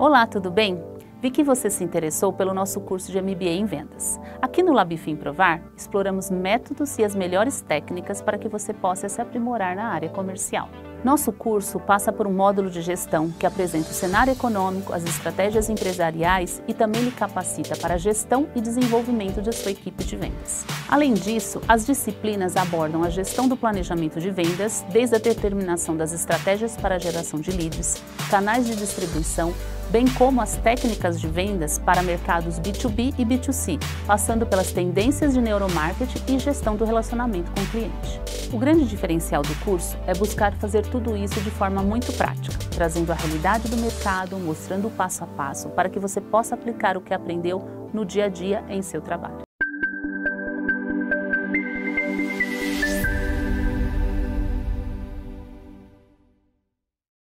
Olá, tudo bem? Vi que você se interessou pelo nosso curso de MBA em Vendas. Aqui no Labifim Provar, exploramos métodos e as melhores técnicas para que você possa se aprimorar na área comercial. Nosso curso passa por um módulo de gestão que apresenta o cenário econômico, as estratégias empresariais e também lhe capacita para a gestão e desenvolvimento de sua equipe de vendas. Além disso, as disciplinas abordam a gestão do planejamento de vendas, desde a determinação das estratégias para a geração de leads, canais de distribuição, bem como as técnicas de vendas para mercados B2B e B2C, passando pelas tendências de neuromarketing e gestão do relacionamento com o cliente. O grande diferencial do curso é buscar fazer tudo isso de forma muito prática, trazendo a realidade do mercado, mostrando o passo a passo para que você possa aplicar o que aprendeu no dia a dia em seu trabalho.